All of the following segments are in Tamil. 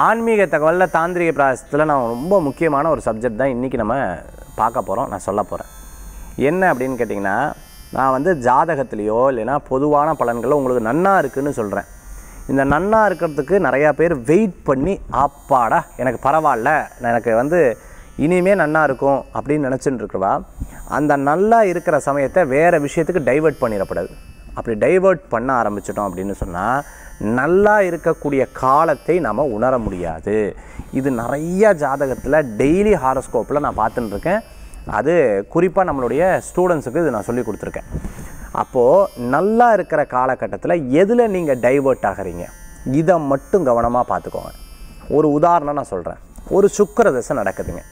ஆன்மீக தகவலில் தாந்திரிக பிராயசத்தில் நான் ரொம்ப முக்கியமான ஒரு சப்ஜெக்ட் தான் இன்றைக்கி நம்ம பார்க்க போகிறோம் நான் சொல்ல போகிறேன் என்ன அப்படின்னு கேட்டிங்கன்னா நான் வந்து ஜாதகத்துலேயோ இல்லைன்னா பொதுவான பலன்களோ உங்களுக்கு நன்னா இருக்குதுன்னு சொல்கிறேன் இந்த நன்னா இருக்கிறதுக்கு நிறையா பேர் வெயிட் பண்ணி அப்பாடா எனக்கு பரவாயில்ல. எனக்கு வந்து இனிமே நன்னா இருக்கும் அப்படின்னு நினச்சின்னு இருக்கிறவா அந்த நல்லா இருக்கிற சமயத்தை வேறு விஷயத்துக்கு டைவர்ட் பண்ணிடக்கூடாது அப்படி டைவர்ட் பண்ண ஆரம்பிச்சிட்டோம் அப்படின்னு சொன்னால் நல்லா இருக்கக்கூடிய காலத்தை நம்ம உணர முடியாது. இது நிறையா ஜாதகத்தில் டெய்லி ஹாரோஸ்கோப்பில் நான் பார்த்துட்டுருக்கேன் அது குறிப்பாக நம்மளுடைய ஸ்டூடெண்ட்ஸுக்கு இது நான் சொல்லி கொடுத்துருக்கேன். அப்போது நல்லா இருக்கிற காலகட்டத்தில் எதில் நீங்கள் டைவர்ட் ஆகிறீங்க? இதை மட்டும் கவனமாக பார்த்துக்கோங்க. ஒரு உதாரணம் நான் சொல்கிறேன் ஒரு சுக்கிர தசை நடக்குதுங்க.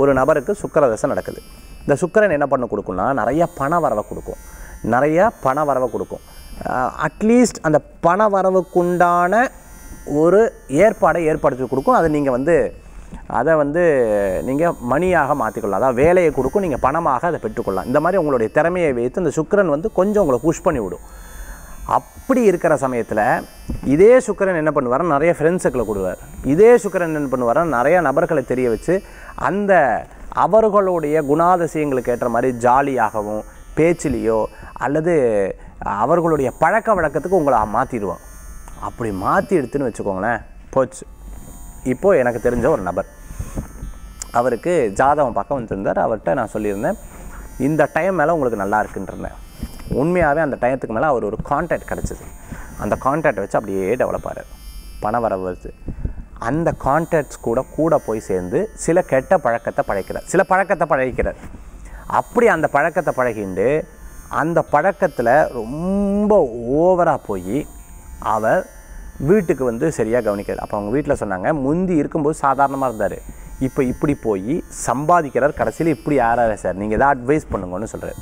ஒரு நபருக்கு சுக்கர தசை நடக்குது. இந்த சுக்கரன் என்ன பண்ண கொடுக்கும்னா நிறைய பண வரவை கொடுக்கும். நிறையா பண வரவை கொடுக்கும். அட்லீஸ்ட் அந்த பண வரவுக்குண்டான ஒரு ஏற்பாடை ஏற்படுத்தி கொடுக்கும். அதை நீங்கள் வந்து அதை வந்து நீங்கள் மணியாக மாற்றிக்கொள்ளலாம் அதாவது வேலையை கொடுக்கும் நீங்கள் பணமாக அதை பெற்றுக்கொள்ளலாம். இந்த மாதிரி உங்களுடைய திறமையை வைத்து இந்த சுக்கிரன் வந்து கொஞ்சம் உங்களை புஷ் பண்ணி விடும். அப்படி இருக்கிற சமயத்தில் இதே சுக்கிரன் என்ன பண்ணுவார்? நிறைய ஃப்ரெண்ட்ஸுக்களை கொடுவார். இதே சுக்கிரன் என்ன பண்ணுவார்? நிறைய நபர்களை தெரிய வச்சு அந்த அவர்களுடைய குணாதிசயங்களுக்கு ஏற்ற மாதிரி ஜாலியாகவும் பேச்சிலேயோ அல்லது அவர்களுடைய பழக்க வழக்கத்துக்கு உங்களை மாற்றிடுவோம் அப்படி மாற்றி எடுத்துன்னு வச்சுக்கோங்களேன் போச்சு. இப்போது எனக்கு தெரிஞ்ச ஒரு நபர். அவருக்கு ஜாதகம் பார்க்க வந்திருந்தார். அவர்கிட்ட நான் சொல்லியிருந்தேன் இந்த டைம் மேலே உங்களுக்கு நல்லா இருக்குன்றேன் உண்மையாகவே அந்த டயத்துக்கு மேலே அவர் ஒரு கான்டாக்ட் கிடச்சிது. அந்த கான்டாக்டை வச்சு அப்படியே டெவலப் ஆகிறார் பண வரவு வருது. அந்த கான்டாக்ட்ஸ் கூட கூட போய் சேர்ந்து சில கெட்ட பழக்கத்தை பழைக்கிறார். சில பழக்கத்தை பழகிறார் அப்படி அந்த பழக்கத்தை பழகிண்டு அந்த பழக்கத்தில் ரொம்ப ஓவராக போய் அவர் வீட்டுக்கு வந்து சரியாக கவனிக்கிறார் அப்போ அவங்க வீட்டில் சொன்னாங்க முந்தி இருக்கும்போது சாதாரணமாக இருந்தார். இப்போ இப்படி போய் சம்பாதிக்கிறார் கடைசியில் இப்படி யாராரு சார். நீங்கள் எதாவது அட்வைஸ் பண்ணுங்கன்னு சொல்கிறார்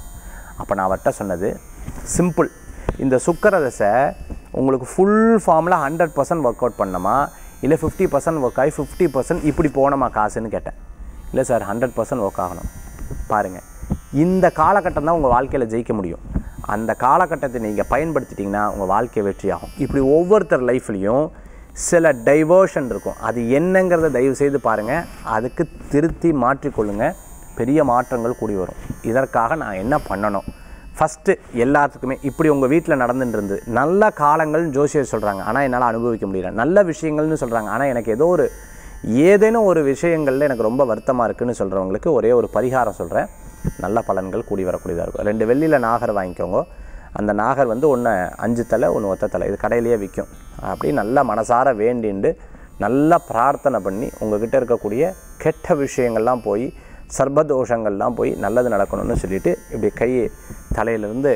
அப்போ நான் அவர்கிட்ட சொன்னது சிம்பிள் இந்த சுக்கரதசை உங்களுக்கு ஃபுல் ஃபார்மில் ஹண்ட்ரட் பர்சன்ட் ஒர்க் அவுட் பண்ணணுமா இல்லை ஃபிஃப்டி பர்சன்ட் ஒர்க் ஆகி ஃபிஃப்டி பர்சன்ட் இப்படி போகணுமா காசுன்னு கேட்டேன். இல்லை சார் ஹண்ட்ரட் பர்சன்ட் ஒர்க் ஆகணும். பாருங்கள் இந்த காலகட்டம் தான் உங்கள் வாழ்க்கையில் ஜெயிக்க முடியும். அந்த காலகட்டத்தை நீங்கள் பயன்படுத்திட்டிங்கன்னா உங்கள் வாழ்க்கை வெற்றியாகும். இப்படி ஒவ்வொருத்தர் லைஃப்லேயும் சில டைவர்ஷன் இருக்கும். அது என்னங்கிறத தயவு செய்து பாருங்கள் அதுக்கு திருத்தி மாற்றிக்கொள்ளுங்கள் பெரிய மாற்றங்கள் கூடி வரும். இதற்காக நான் என்ன பண்ணணும்? ஃபஸ்ட்டு எல்லாத்துக்குமே இப்படி உங்கள் வீட்டில் நடந்துட்டு இருந்தது நல்ல காலங்கள்னு ஜோசியர் சொல்கிறாங்க ஆனால் என்னால் அனுபவிக்க முடியல. நல்ல விஷயங்கள்னு சொல்கிறாங்க ஆனால் எனக்கு ஏதோ ஒரு ஏதேனும் ஒரு விஷயங்களில் எனக்கு ரொம்ப வருத்தமாக இருக்குன்னு சொல்கிறவங்களுக்கு ஒரே ஒரு பரிகாரம் சொல்கிறேன் நல்ல பலன்கள் கூடி வரக்கூடியதாக இருக்கும். ரெண்டு வெள்ளியில் நாகர் வாங்கிக்கோங்க. அந்த நாகர் வந்து ஒன்று அஞ்சு தலை ஒன்று ஒத்த தலை. இது கடையிலேயே விற்கும் அப்படி நல்லா மனசார வேண்டிண்டு நல்லா பிரார்த்தனை பண்ணி உங்கள்கிட்ட இருக்கக்கூடிய கெட்ட விஷயங்கள்லாம் போய் சர்பதோஷங்கள்லாம் போய் நல்லது நடக்கணும்னு சொல்லிவிட்டு இப்படி கை தலையிலேருந்து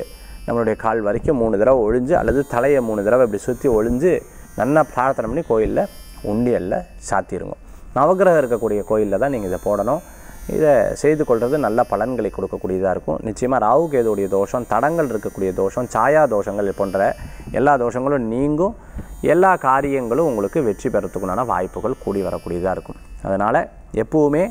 நம்மளுடைய கால் வரைக்கும் மூணு தடவை ஒழிஞ்சு அல்லது தலையை மூணு தடவை இப்படி சுற்றி ஒழிஞ்சு நல்லா பிரார்த்தனை பண்ணி கோயிலில் உண்டியலில் சாத்திருங்க. நவகிரகம் இருக்கக்கூடிய கோயிலில் தான் நீங்கள் இதை போடணும். இதை செய்து கொள்வது நல்ல பலன்களை கொடுக்கக்கூடியதாக இருக்கும். நிச்சயமாக ராகு கேதுடைய தோஷம் தடங்கள் இருக்கக்கூடிய தோஷம் சாயா தோஷங்கள் போன்ற எல்லா தோஷங்களும் நீங்கும். எல்லா காரியங்களும் உங்களுக்கு வெற்றி பெறத்துக்குண்டான வாய்ப்புகள் கூடி வரக்கூடியதாக இருக்கும். அதனால் எப்போவுமே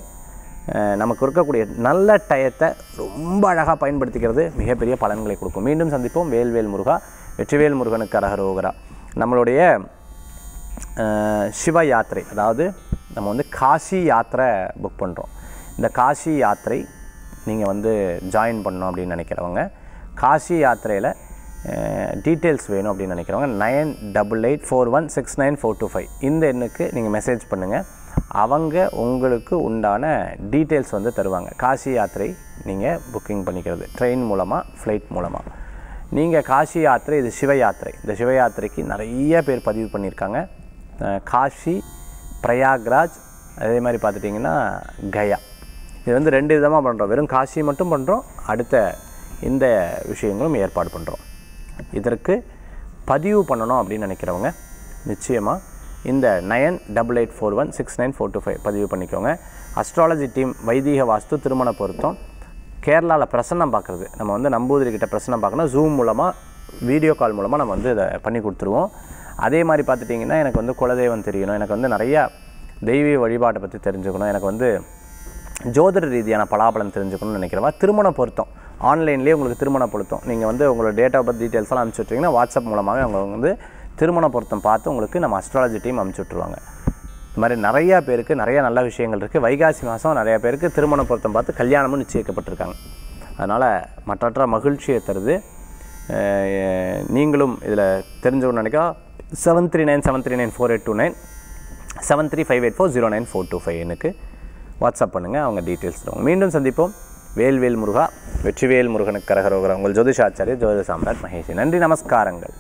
நமக்கு இருக்கக்கூடிய நல்ல டயத்தை ரொம்ப அழகாக பயன்படுத்திக்கிறது மிகப்பெரிய பலன்களை கொடுக்கும். மீண்டும் சந்திப்போம். வேல்வேல் முருகா வெற்றிவேல் முருகனுக்கு அரகரோகரா. நம்மளுடைய சிவ யாத்திரை அதாவது நம்ம வந்து காசி யாத்திரை புக் பண்ணுறோம் இந்த காசி யாத்திரை நீங்கள் வந்து ஜாயின் பண்ணணும் அப்படின்னு நினைக்கிறவங்க காசி யாத்திரையில் டீட்டெயில்ஸ் வேணும் அப்படின்னு நினைக்கிறவங்க nine double eight four one six nine four two five இந்த எண்ணுக்கு நீங்கள் மெசேஜ் பண்ணுங்கள் அவங்க உங்களுக்கு உண்டான டீட்டெயில்ஸ் வந்து தருவாங்க. காசி யாத்திரை நீங்கள் புக்கிங் பண்ணிக்கிறது. ட்ரெயின் மூலமாக ஃப்ளைட் மூலமாக நீங்கள் காசி யாத்திரை இது சிவ யாத்திரை. இந்த சிவ யாத்திரைக்கு நிறைய பேர் பதிவு பண்ணியிருக்காங்க. காஷி பிரயாக்ராஜ் அதே மாதிரி பார்த்துட்டிங்கன்னா கயா. இது வந்து ரெண்டு விதமாக பண்ணுறோம் வெறும் காசி மட்டும் பண்ணுறோம் அடுத்த இந்த விஷயங்களும் ஏற்பாடு பண்ணுறோம் இதற்கு பதிவு பண்ணணும் அப்படின்னு நினைக்கிறவங்க நிச்சயமாக இந்த nine double eight four one six nine four two five பதிவு பண்ணிக்கோங்க. அஸ்ட்ராலஜி டீம் வைதீக வாஸ்து திருமண பொருத்தம் கேரளாவில் பிரசன்னம் பார்க்குறது நம்ம வந்து நம்பூதிரி கிட்ட பிரசன்னம் பார்க்கணும் ஜூம் மூலமாக வீடியோ கால் மூலமாக நம்ம வந்து இதை பண்ணி கொடுத்துருவோம். அதே மாதிரி பார்த்துட்டிங்கன்னா எனக்கு வந்து குலதெய்வம் தெரியணும். எனக்கு வந்து நிறையா தெய்வீக வழிபாட்டை பற்றி தெரிஞ்சுக்கணும். எனக்கு வந்து ஜோதிட ரீதியான பலாபலன் தெரிஞ்சுக்கணும்னு நினைக்கிறவா திருமண பொருத்தம். ஆன்லைன்லேயே உங்களுக்கு திருமண பொருத்தம். நீங்கள் வந்து உங்களோட டேட் ஆஃப் பர்த் டீட்டெயில்ஸ் எல்லாம் அனுப்பிச்சி விட்றீங்கன்னா வாட்ஸ்அப் மூலமாக அவங்க வந்து திருமண பொருத்தம் பார்த்து உங்களுக்கு நம்ம அஸ்ட்ராலஜி டீம் அனுப்பிச்சி விட்ருவாங்க இந்த மாதிரி நிறையா பேருக்கு நிறையா நல்ல விஷயங்கள் இருக்குது வைகாசி மாதம் நிறையா பேருக்கு திருமண பொருத்தம் பார்த்து கல்யாணமும் நிச்சயிக்கப்பட்டிருக்காங்க. அதனால் மற்றற்ற மகிழ்ச்சியை தருது. நீங்களும் இதில் தெரிஞ்சவங்க நினைக்கா seven three nine seven three nine four eight two nine seven three five eight four zero nine four two five எனக்கு வாட்ஸ்அப் பண்ணுங்கள் அவங்க டீட்டெயில்ஸ் தருவாங்க. மீண்டும் சந்திப்போம். வேல்வேல் முருகா வெற்றிவேல் முருகனுக்கு கரகரோகரா. உங்கள் ஜோதிஷாச்சாரிய ஜோதிஷ சாம்ராட் மகேஷி. நன்றி நமஸ்காரங்கள்.